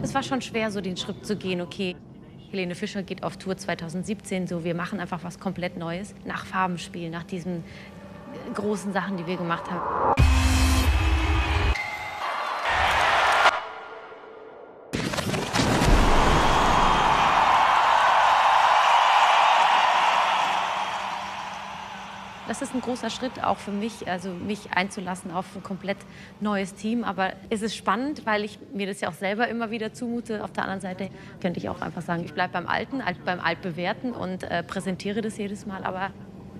Das war schon schwer, so den Schritt zu gehen, okay. Helene Fischer geht auf Tour 2017, so wir machen einfach was komplett Neues. Nach Farbenspiel, nach diesen großen Sachen, die wir gemacht haben. Das ist ein großer Schritt auch für mich, also mich einzulassen auf ein komplett neues Team. Aber es ist spannend, weil ich mir das ja auch selber immer wieder zumute. Auf der anderen Seite könnte ich auch einfach sagen, ich bleibe beim Alten, beim Altbewährten und äh, präsentiere das jedes Mal. Aber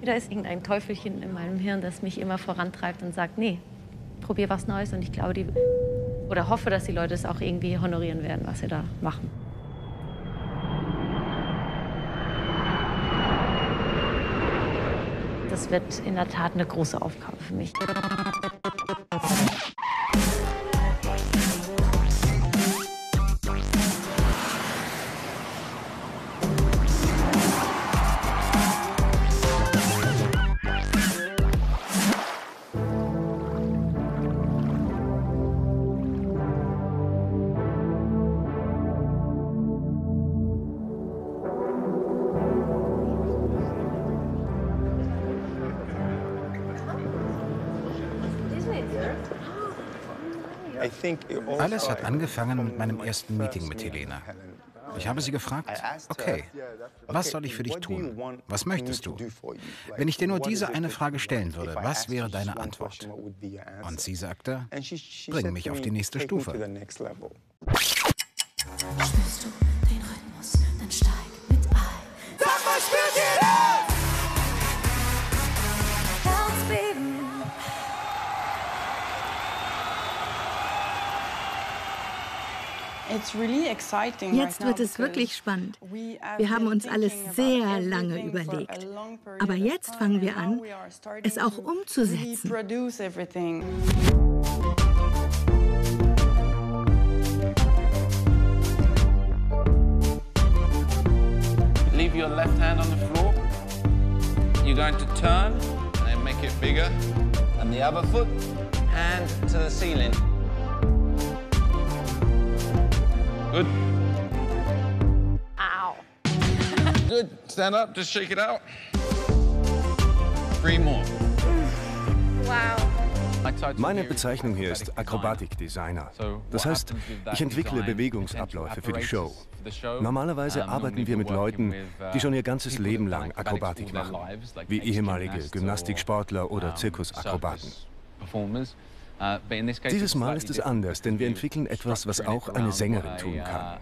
da ist irgendein Teufelchen in meinem Hirn, das mich immer vorantreibt und sagt, nee, probier was Neues. Und ich glaube, die, oder hoffe, dass die Leute es auch irgendwie honorieren werden, was sie da machen. Das wird in der Tat eine große Aufgabe für mich. Alles hat angefangen mit meinem ersten Meeting mit Helena. Ich habe sie gefragt, okay, was soll ich für dich tun? Was möchtest du? Wenn ich dir nur diese eine Frage stellen würde, was wäre deine Antwort? Und sie sagte, bring mich auf die nächste Stufe. Spürst du den Rhythmus, dann steig mit ein. Sag mal, spürt ihr Jetzt wird es wirklich spannend. Wir haben uns alles sehr lange überlegt. Aber jetzt fangen wir an, es auch umzusetzen. Leave your left hand on the floor. You're going to turn and make it bigger. And the other foot, hand to the ceiling. Good. Ow. Good. Stand up, just shake it out. Three more. Wow. Meine Bezeichnung hier ist Akrobatikdesigner. Das heißt, ich entwickle Bewegungsabläufe für die Show. Normalerweise arbeiten wir mit Leuten, die schon ihr ganzes Leben lang Akrobatik machen, wie ehemalige Gymnastiksportler oder Zirkusakrobaten. Dieses Mal ist es anders, denn wir entwickeln etwas, was auch eine Sängerin tun kann.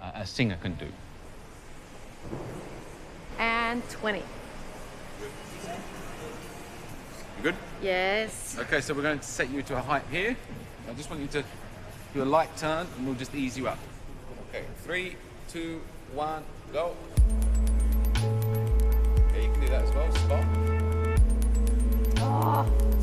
And 20. Good? Yes. Okay, so we're going to set you to a height here. I just want you to do a light turn and we'll just ease you up. Okay, three, two, one, go. Yeah, you can do that as well. Spot. Oh.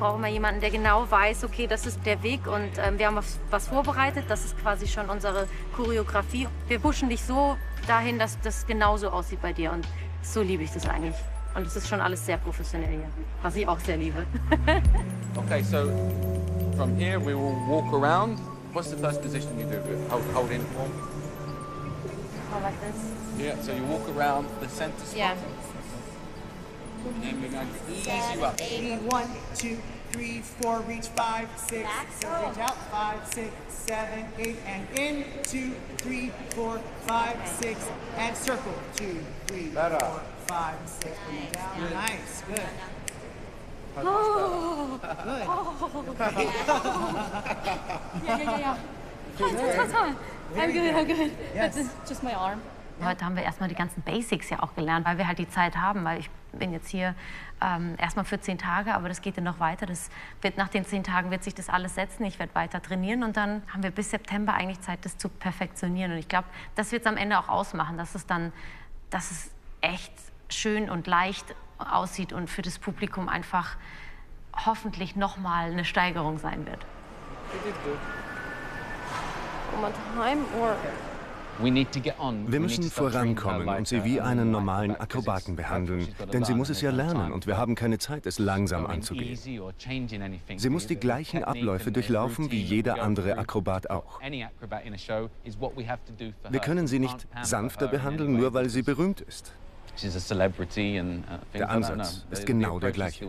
Brauche mal jemanden, der genau weiß, okay, das ist der Weg und ähm, wir haben was, was vorbereitet. Das ist quasi schon unsere Choreografie. Wir pushen dich so dahin, dass das genauso aussieht bei dir und so liebe ich das eigentlich. Und es ist schon alles sehr professionell hier, was ich auch sehr liebe. Okay, so from here we will walk around. What's the first position you do? Hold, hold in. Oh, like this? Yeah, so you walk around the center spot. Yeah. And then we're going to ease you up. One, two, three, four, reach five, six, seven, reach out, five, six, seven, eight, and in, two, three, four, five, six, and circle, two, three, four, five, six, down, nice, good. Oh. Good. Ja, ja, ja, ja. Toll, toll, toll, toll. I'm good, I'm good. Yes. That's just my arm. Heute haben wir erstmal die ganzen Basics ja auch gelernt, weil wir halt die Zeit haben, weil ich bin jetzt hier ähm, erstmal für zehn Tage, aber das geht dann noch weiter. Das wird, nach den zehn Tagen wird sich das alles setzen. Ich werde weiter trainieren und dann haben wir bis September eigentlich Zeit, das zu perfektionieren. Und ich glaube, das wird es am Ende auch ausmachen, dass es dann, dass es echt schön und leicht aussieht und für das Publikum einfach hoffentlich nochmal eine Steigerung sein wird. Wir müssen vorankommen und sie wie einen normalen Akrobaten behandeln, denn sie muss es ja lernen und wir haben keine Zeit, es langsam anzugehen. Sie muss die gleichen Abläufe durchlaufen wie jeder andere Akrobat auch. Wir können sie nicht sanfter behandeln, nur weil sie berühmt ist. Der Ansatz ist genau der gleiche.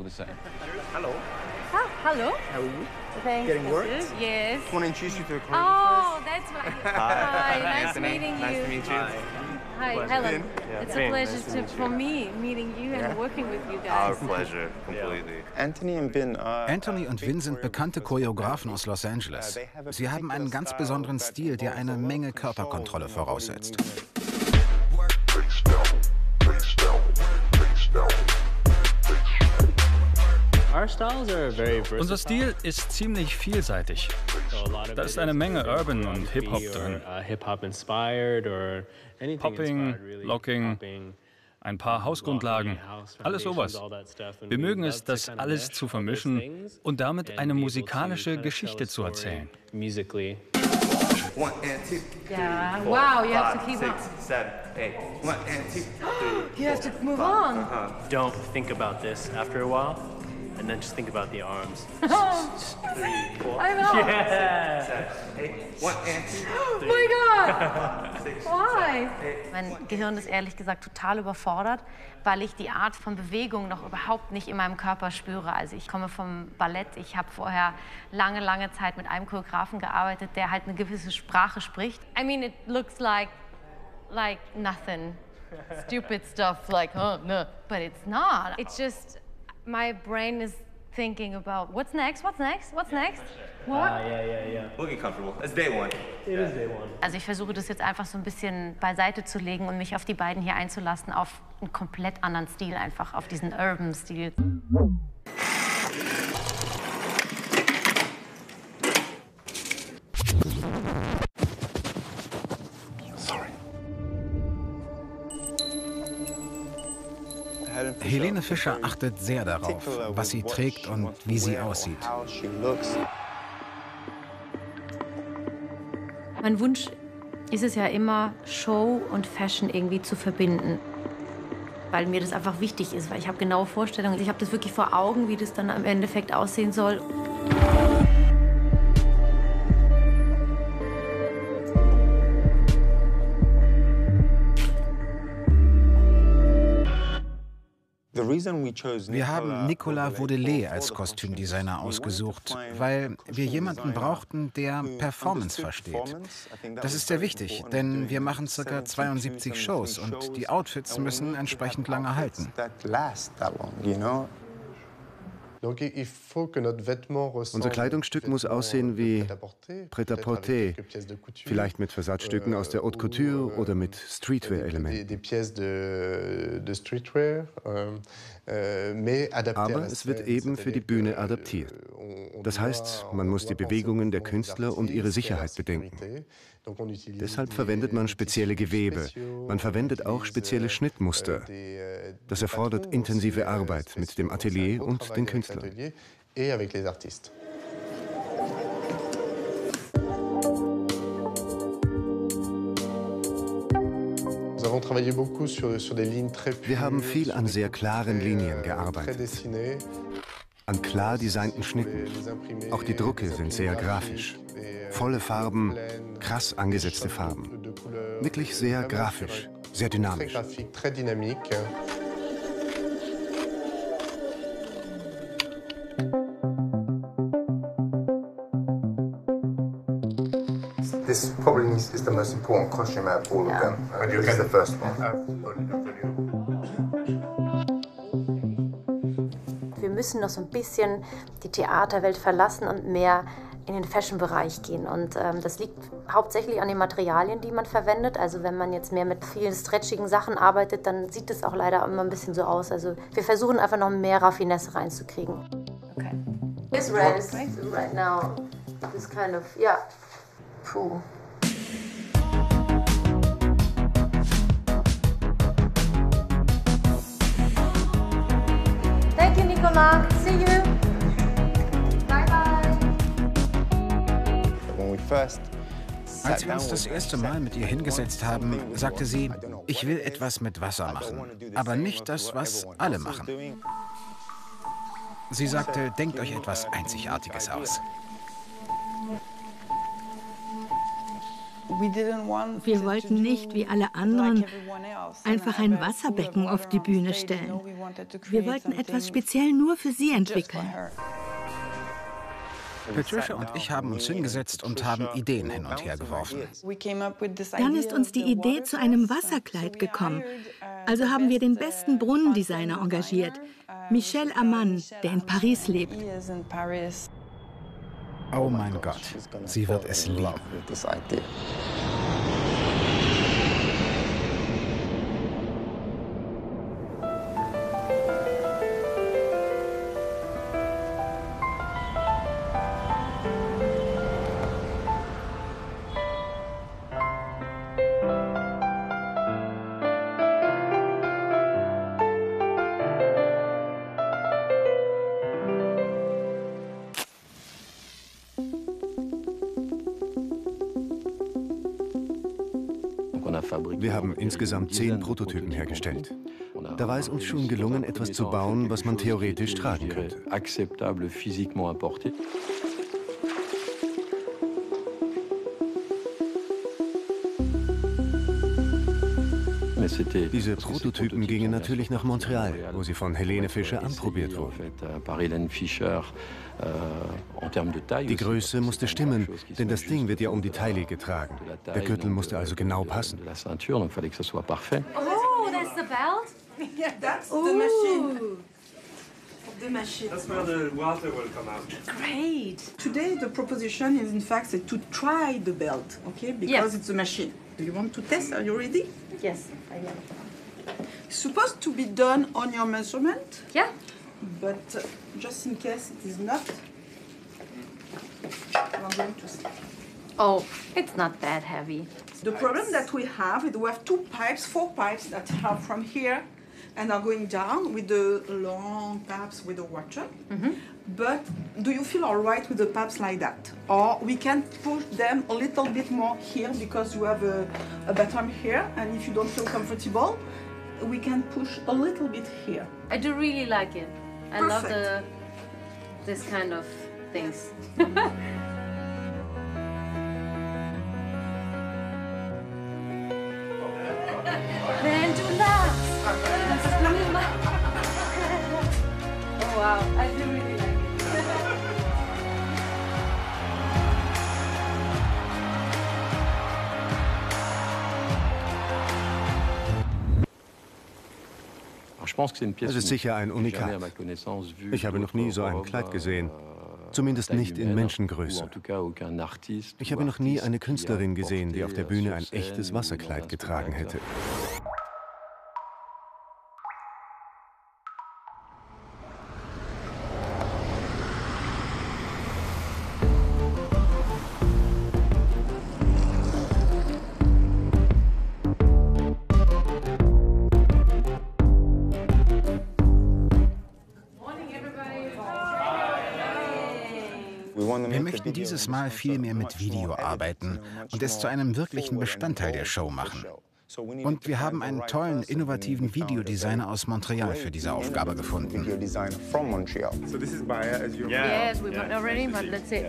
Hallo. Ah, hallo. Thanks. Getting worked? Yes. I want to introduce you to a colleague Oh, first. that's right. Hi, nice meeting you. Nice to meet you. Hi, Pleasure. Helen. Yeah, It's a pleasure nice to for me meeting you Yeah. and working with you Our guys. pleasure, completely. Anthony and Vin, uh, Anthony und Vin sind bekannte Choreografen aus Los Angeles. Sie haben einen ganz besonderen Stil, der eine Menge Körperkontrolle voraussetzt. Unser Stil ist ziemlich vielseitig. Da ist eine Menge Urban und Hip-Hop drin. Popping, Locking, ein paar Hausgrundlagen, alles sowas. Wir mögen es, das alles zu vermischen und damit eine musikalische Geschichte zu erzählen. One and two. Yeah. four, Wow, you have to five, keep six, up. seven, eight. One and two, three. You have to four, move five. on. Uh-huh. Don't think about this after a while, and then just think about the arms. Three, four. I know. Yeah. Seven, eight. One and two, Oh three, my four, God. six, Why? seven, eight. Mein Gehirn ist ehrlich gesagt total überfordert, weil ich die Art von Bewegung noch überhaupt nicht in meinem Körper spüre. Also ich komme vom Ballett. Ich habe vorher lange, lange Zeit mit einem Choreografen gearbeitet, der halt eine gewisse Sprache spricht. I mean, it looks like like nothing. Stupid stuff like, oh, no. But it's not. It's just my brain is thinking about what's next, what's next, what's next. What? Ah, yeah, yeah, yeah. Looking comfortable. It's day one. It is day one. Also ich versuche das jetzt einfach so ein bisschen beiseite zu legen und mich auf die beiden hier einzulassen, auf einen komplett anderen Stil einfach, auf diesen Urban-Stil. Helene Fischer achtet sehr darauf, was sie trägt und wie sie aussieht. Mein Wunsch ist es ja immer, Show und Fashion irgendwie zu verbinden. Weil mir das einfach wichtig ist, weil ich habe genaue Vorstellungen. Ich habe das wirklich vor Augen, wie das dann im Endeffekt aussehen soll. Wir haben Nicolas Vaudelet als Kostümdesigner ausgesucht, weil wir jemanden brauchten, der Performance versteht. Das ist sehr wichtig, denn wir machen ca. 72 Shows und die Outfits müssen entsprechend lange halten. Unser Kleidungsstück muss aussehen wie Pret-à-Porter, vielleicht mit Versatzstücken aus der Haute Couture oder mit Streetwear-Elementen. Aber es wird eben für die Bühne adaptiert. Das heißt, man muss die Bewegungen der Künstler und ihre Sicherheit bedenken. Deshalb verwendet man spezielle Gewebe. Man verwendet auch spezielle Schnittmuster. Das erfordert intensive Arbeit mit dem Atelier und den Künstlern. Wir haben viel an sehr klaren Linien gearbeitet, an klar designten Schnitten. Auch die Drucke sind sehr grafisch. Volle Farben, krass angesetzte Farben. Wirklich sehr grafisch, sehr dynamisch. This probably is the most important costume out of all of them. Uh, this is the first one. Wir müssen noch so ein bisschen die Theaterwelt verlassen und mehr in den Fashion-Bereich gehen. Und ähm, das liegt hauptsächlich an den Materialien, die man verwendet. Also wenn man jetzt mehr mit vielen stretchigen Sachen arbeitet, dann sieht es auch leider immer ein bisschen so aus. Also wir versuchen einfach noch mehr Raffinesse reinzukriegen. Okay. This red is right now this kind of, yeah. Puh. you, Mark. See you. Bye bye. Als wir uns das erste Mal mit ihr hingesetzt haben, sagte sie, ich will etwas mit Wasser machen, aber nicht das, was alle machen. Sie sagte, denkt euch etwas Einzigartiges aus. Wir wollten nicht, wie alle anderen, einfach ein Wasserbecken auf die Bühne stellen. Wir wollten etwas speziell nur für sie entwickeln. Patricia und ich haben uns hingesetzt und haben Ideen hin und her geworfen. Dann ist uns die Idee zu einem Wasserkleid gekommen. Also haben wir den besten Brunnendesigner engagiert, Michel Amann, der in Paris lebt. Oh mein Gott, sie wird es lieben. Wir haben insgesamt zehn Prototypen hergestellt. Da war es uns schon gelungen, etwas zu bauen, was man theoretisch tragen könnte. Diese Prototypen gingen natürlich nach Montreal, wo sie von Helene Fischer anprobiert wurden. Die Größe musste stimmen, denn das Ding wird ja um die Taille getragen. Der Gürtel musste also genau passen. Oh, that's the belt? Yeah, that's the machine. The machine. That's where the water will come out. Great. Today the proposition is in fact to try the belt, okay? Because Yes. it's a machine. Do you want to test? Are you ready? Yes, I am. It's supposed to be done on your measurement. Yeah. But uh, just in case it is not, I'm going to see. Oh, it's not that heavy. The problem that we have is we have two pipes, four pipes that are from here and are going down with the long taps with the water. Mm-hmm. But do you feel all right with the taps like that? Or we can push them a little bit more here because you have a, a bottom here and if you don't feel comfortable, we can push a little bit here. I do really like it. I love the this kind of things. Es ist sicher ein Unikat. Ich habe noch nie so ein Kleid gesehen. Zumindest nicht in Menschengröße. Ich habe noch nie eine Künstlerin gesehen, die auf der Bühne ein echtes Wasserkleid getragen hätte. Mal viel mehr mit Video arbeiten und es zu einem wirklichen Bestandteil der Show machen. Und wir haben einen tollen, innovativen Videodesigner aus Montreal für diese Aufgabe gefunden. Yes, we went already, but let's see.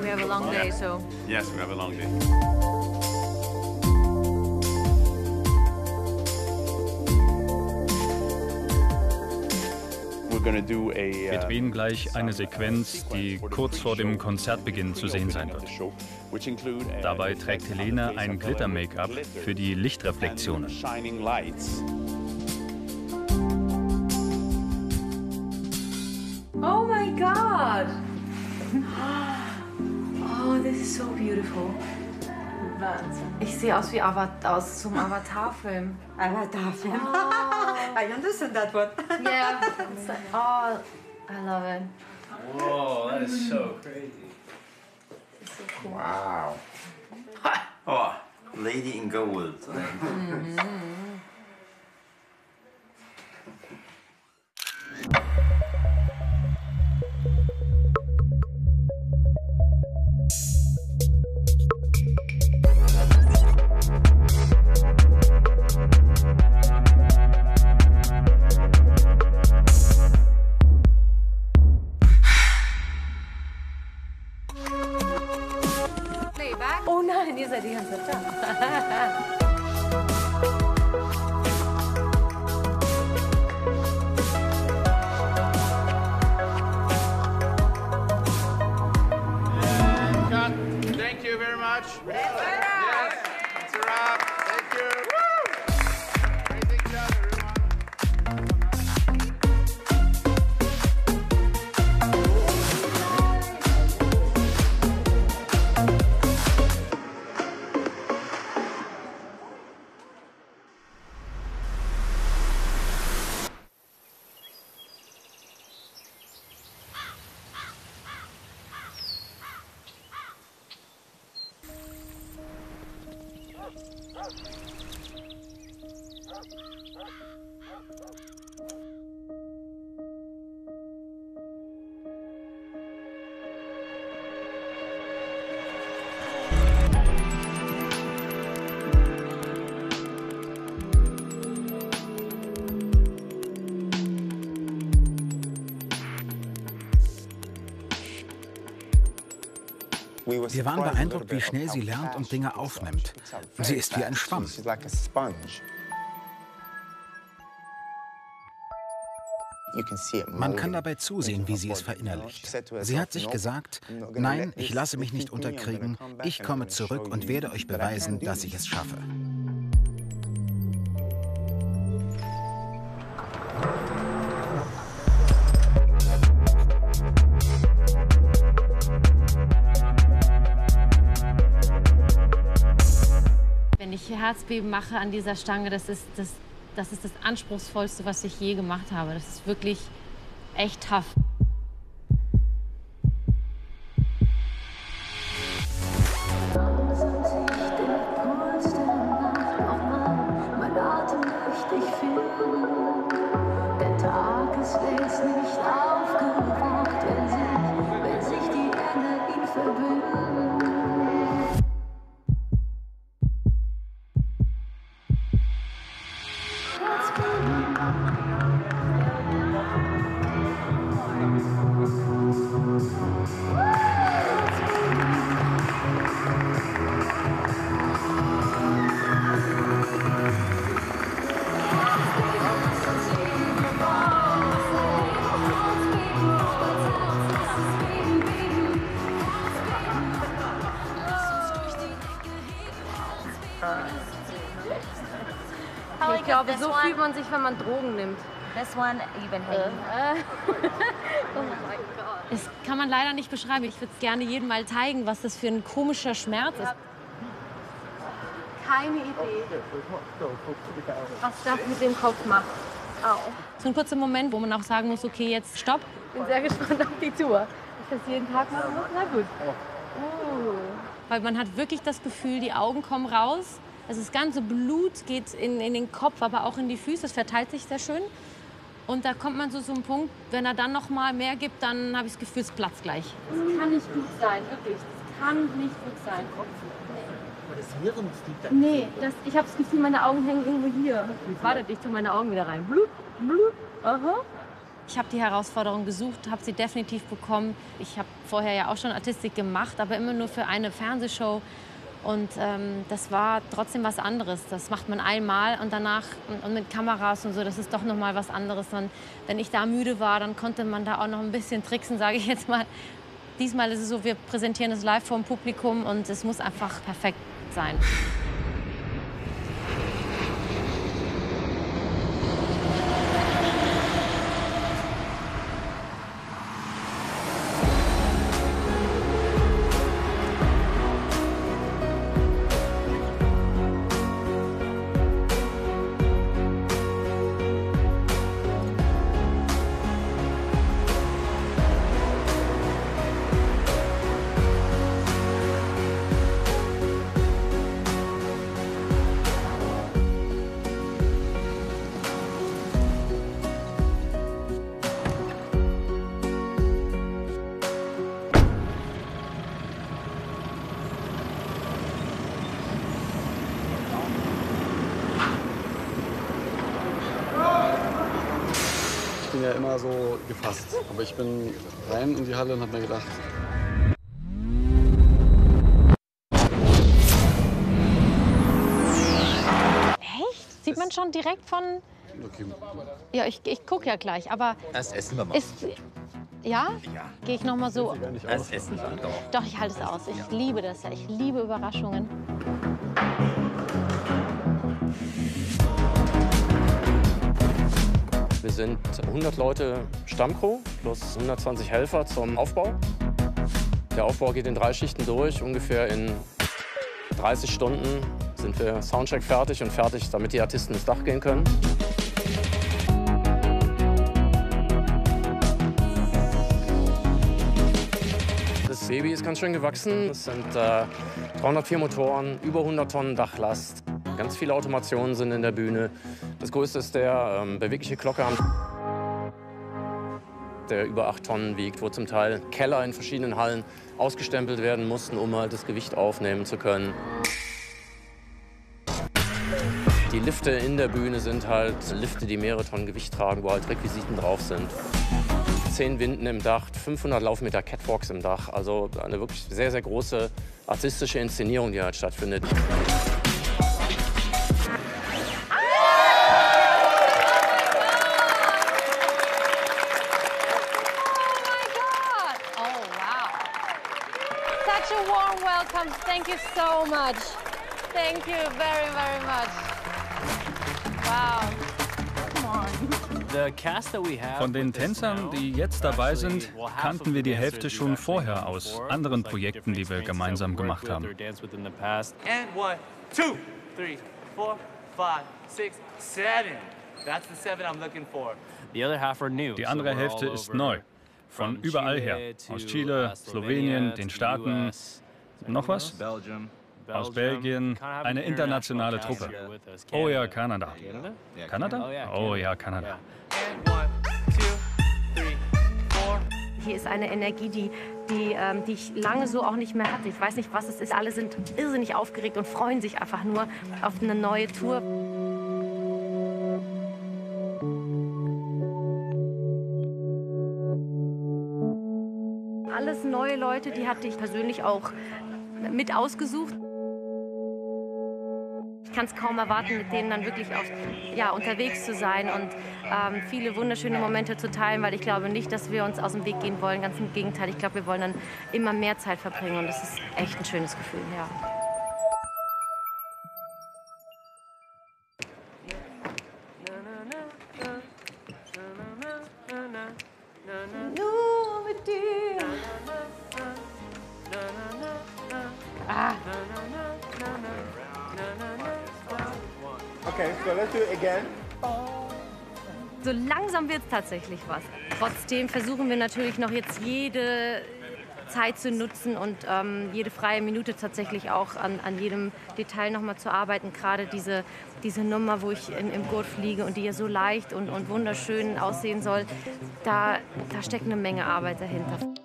We have a long day, so. Yes, we have a long day. Wir drehen gleich eine Sequenz, die kurz vor dem Konzertbeginn zu sehen sein wird. Dabei trägt Helene ein Glitter-Make-up für die Lichtreflexionen. Oh my god! Oh, this is so beautiful. Ich sehe aus wie Avatar, aus zum Avatar-Film. Avatar-Film. Oh. I understand that one. yeah. It's like, oh, I love it. Whoa, that is so crazy. Wow. Oh, Lady in Gold. Mhm. Wir waren beeindruckt, wie schnell sie lernt und Dinge aufnimmt. Sie ist wie ein Schwamm. Man kann dabei zusehen, wie sie es verinnerlicht. Sie hat sich gesagt, nein, ich lasse mich nicht unterkriegen, ich komme zurück und werde euch beweisen, dass ich es schaffe. Herzbeben mache an dieser Stange, das ist das, das ist das Anspruchsvollste, was ich je gemacht habe. Das ist wirklich echt tough. Man sich, wenn man Drogen nimmt. This one you've been hanging. oh mein Gott. Das kann man leider nicht beschreiben. Ich würde es gerne jedem mal zeigen, was das für ein komischer Schmerz ist. Keine Idee, was das mit dem Kopf macht. Au. So ein kurzer Moment, wo man auch sagen muss, okay, jetzt stopp. Bin sehr gespannt auf die Tour. Ich das jeden Tag machen muss? Na gut. Oh. Weil man hat wirklich das Gefühl, die Augen kommen raus. Also das ganze Blut geht in, in den Kopf, aber auch in die Füße. Es verteilt sich sehr schön. Und da kommt man zu so einem Punkt, wenn er dann noch mal mehr gibt, dann habe ich das Gefühl, es platzt gleich. Das kann nicht gut sein, wirklich. Das kann nicht gut sein. Nee, das, ich habe das Gefühl, meine Augen hängen irgendwo hier. Warte, ich tue meine Augen wieder rein. Blub, blub. Aha. Ich habe die Herausforderung gesucht, habe sie definitiv bekommen. Ich habe vorher ja auch schon Artistik gemacht, aber immer nur für eine Fernsehshow. Und ähm, das war trotzdem was anderes. Das macht man einmal und danach und, und mit Kameras und so, das ist doch noch mal was anderes. Und wenn ich da müde war, dann konnte man da auch noch ein bisschen tricksen, sage ich jetzt mal. Diesmal ist es so, wir präsentieren es live vor dem Publikum und es muss einfach perfekt sein. Ich bin ja immer so gefasst. Aber ich bin rein in die Halle und habe mir gedacht, Echt? Sieht man schon direkt von. okay, Ja, ich, ich gucke ja gleich, aber Erst essen wir mal. ist, Ja? Ja. Gehe ich noch mal so. Das ist nicht doch. Doch, ich halte es aus. Ich liebe das ja. Ich liebe Überraschungen. Wir sind 100 Leute Stammcrew plus 120 Helfer zum Aufbau. Der Aufbau geht in drei Schichten durch. Ungefähr in 30 Stunden sind wir Soundcheck fertig und fertig, damit die Artisten ins Dach gehen können. Das Baby ist ganz schön gewachsen. Es sind äh, 304 Motoren, über 100 Tonnen Dachlast. Ganz viele Automationen sind in der Bühne. Das größte ist der ähm, bewegliche Glockerhand, der über 8 Tonnen wiegt, wo zum Teil Keller in verschiedenen Hallen ausgestempelt werden mussten, um halt das Gewicht aufnehmen zu können. Die Lifte in der Bühne sind halt Lifte, die mehrere Tonnen Gewicht tragen, wo halt Requisiten drauf sind. Zehn Winden im Dach, 500 Laufmeter Catwalks im Dach. Also eine wirklich sehr, sehr große artistische Inszenierung, die halt stattfindet. Much. Thank you very, very much. Wow. The cast that we have Von den Tänzern, die jetzt dabei sind, kannten wir die Hälfte schon vorher aus anderen Projekten, die wir gemeinsam gemacht haben. with or danced with in the past. And one, two, three, four, five, six, seven. That's the seven I'm looking for. The other half are new. Die andere Hälfte ist neu. Von überall her. Aus Chile, Slowenien, den Staaten. Noch was? Belgium. Aus Belgien. Eine internationale Truppe. Oh ja, Kanada. Canada? Kanada? Oh ja, Oh ja, Kanada. Hier ist eine Energie, die, die, ähm, die ich lange so auch nicht mehr hatte. Ich weiß nicht, was es ist. Alle sind irrsinnig aufgeregt und freuen sich einfach nur auf eine neue Tour. Alles neue Leute, die hatte ich persönlich auch mit ausgesucht. Kann es kaum erwarten, mit denen dann wirklich auch, ja, unterwegs zu sein und ähm, viele wunderschöne Momente zu teilen, weil ich glaube nicht, dass wir uns aus dem Weg gehen wollen. Ganz im Gegenteil, ich glaube, wir wollen dann immer mehr Zeit verbringen und das ist echt ein schönes Gefühl, ja. Nur mit dir. Ah. Okay, so let's do it again. So langsam wird es tatsächlich was. Trotzdem versuchen wir natürlich noch jetzt jede Zeit zu nutzen und ähm, jede freie Minute tatsächlich auch an, an jedem Detail noch mal zu arbeiten. Gerade diese, diese Nummer, wo ich im, im Gurt fliege und die ja so leicht und, und wunderschön aussehen soll, da, da steckt eine Menge Arbeit dahinter.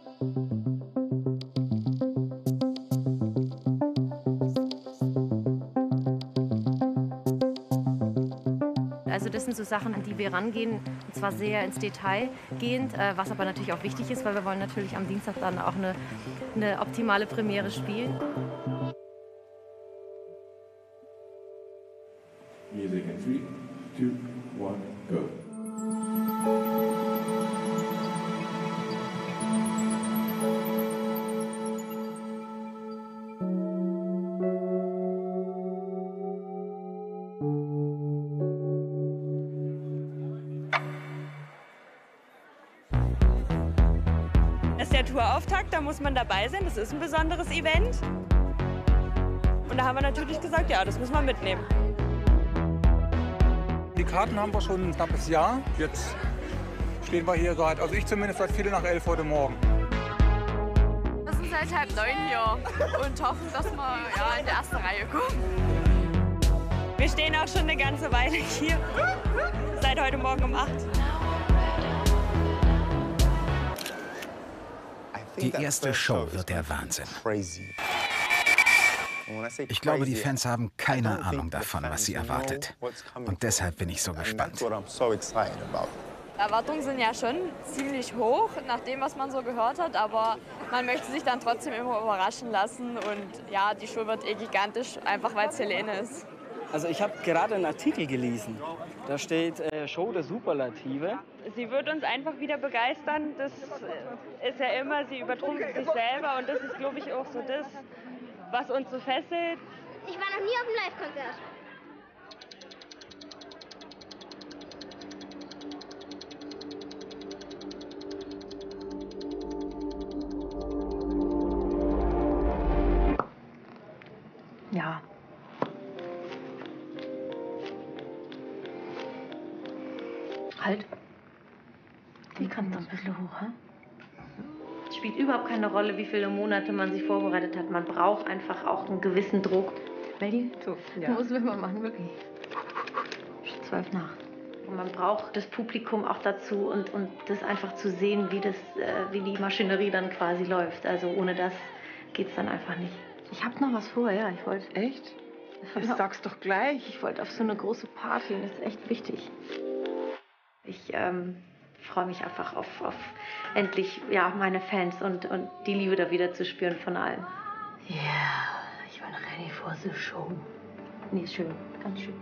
Sachen, an die wir rangehen, und zwar sehr ins Detail gehend, äh, was aber natürlich auch wichtig ist, weil wir wollen natürlich am Dienstag dann auch eine, eine optimale Premiere spielen. Music in three, two, one, go. Tourauftakt, da muss man dabei sein. Das ist ein besonderes Event. Und da haben wir natürlich gesagt, ja, das müssen wir mitnehmen. Die Karten haben wir schon ein knappes Jahr. Jetzt stehen wir hier seit, also ich zumindest seit Viertel nach elf heute Morgen. Wir sind seit halb neun hier und hoffen, dass wir ja, in die erste Reihe kommen. Wir stehen auch schon eine ganze Weile hier. Seit heute Morgen um 8. Die erste Show wird der Wahnsinn. Ich glaube, die Fans haben keine Ahnung davon, was sie erwartet. Und deshalb bin ich so gespannt. Erwartungen sind ja schon ziemlich hoch, nach dem, was man so gehört hat, aber man möchte sich dann trotzdem immer überraschen lassen und ja, die Show wird eh gigantisch, einfach weil es Helene ist. Also ich habe gerade einen Artikel gelesen. Da steht äh, Show der Superlative. Sie wird uns einfach wieder begeistern. Das äh, ist ja immer, sie übertrumpft sich selber und das ist, glaube ich, auch so das, was uns so fesselt. Ich war noch nie auf einem Live-Konzert. Halt. Die kann ein bisschen hoch, hä? Es spielt überhaupt keine Rolle, wie viele Monate man sich vorbereitet hat. Man braucht einfach auch einen gewissen Druck. Melli, so, ja. muss mal machen, wirklich. Schon zwölf nach. Und man braucht das Publikum auch dazu und, und das einfach zu sehen, wie, das, äh, wie die Maschinerie dann quasi läuft. Also ohne das geht es dann einfach nicht. Ich habe noch was vor, ja. Ich wollte. Echt? Ich sag's doch gleich. Ich wollte auf so eine große Party und das ist echt wichtig. Ich ähm, freue mich einfach auf, auf endlich ja, meine Fans und, und die Liebe da wieder zu spüren von allen. Ja, yeah, ich bin ready for the show. Nee, schön, ganz schön.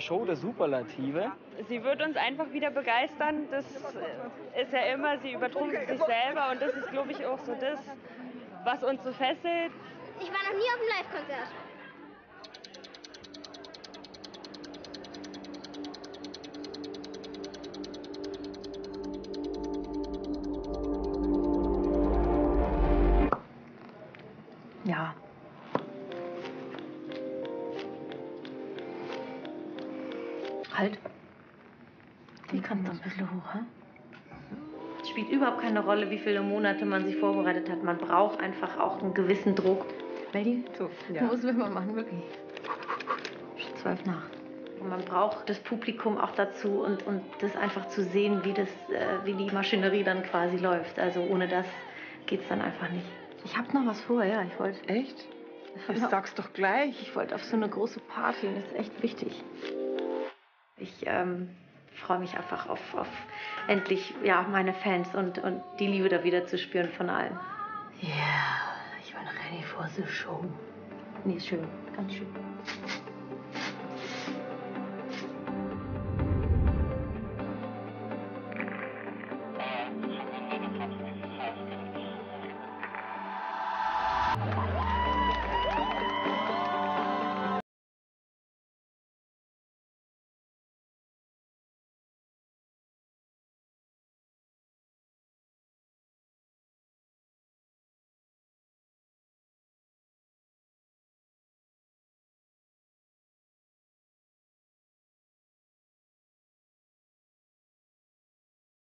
Show der Superlative. Sie wird uns einfach wieder begeistern. Das ist ja immer, sie übertrumpft sich selber und das ist, glaube ich, auch so das, was uns so fesselt. Ich war noch nie auf einem Live-Konzert. Kann ein bisschen hoch, hä? Es spielt überhaupt keine Rolle, wie viele Monate man sich vorbereitet hat. Man braucht einfach auch einen gewissen Druck. Melli, so, ja. muss mal machen, wirklich. Schon zwölf nach. Und man braucht das Publikum auch dazu und, und das einfach zu sehen, wie, das, äh, wie die Maschinerie dann quasi läuft. Also ohne das geht es dann einfach nicht. Ich habe noch was vor, ja. Ich wollte. Echt? Ich sag's doch gleich. Ich wollte auf so eine große Party und das ist echt wichtig. Ich ähm, freue mich einfach auf, auf endlich ja, meine Fans und, und die Liebe da wieder zu spüren von allen. Ja, yeah, ich bin ready for the show. Nee, schön, ganz schön.